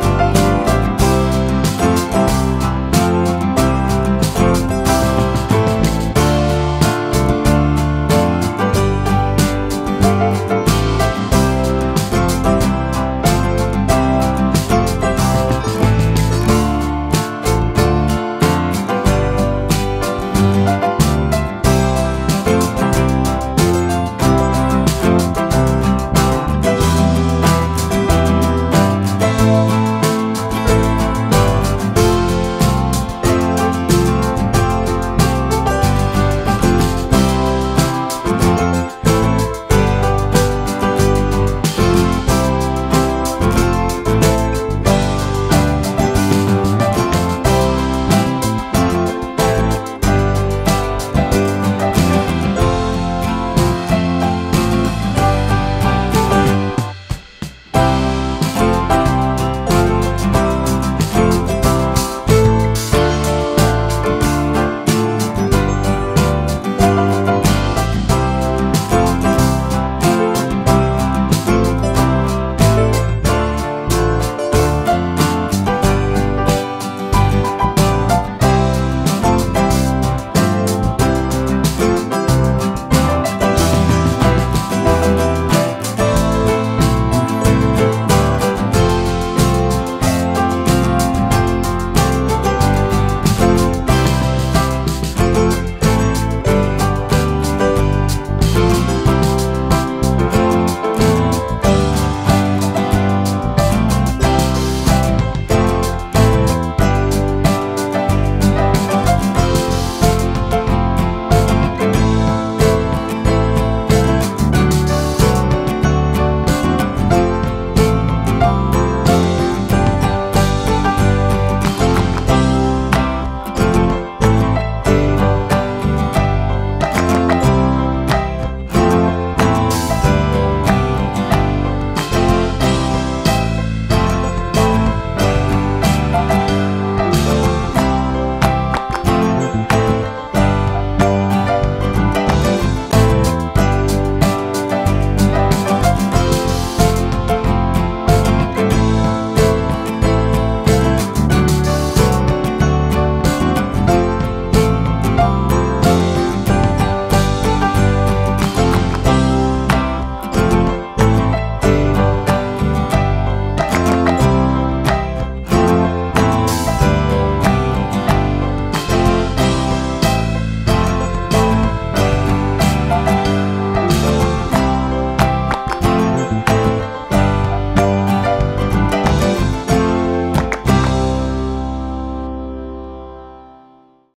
Bye.